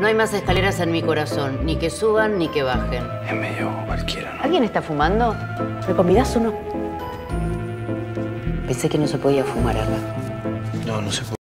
No hay más escaleras en mi corazón, ni que suban ni que bajen. Es medio cualquiera, ¿no? ¿Alguien está fumando? ¿Me convidás o no? Pensé que no se podía fumar acá. No, no se puede.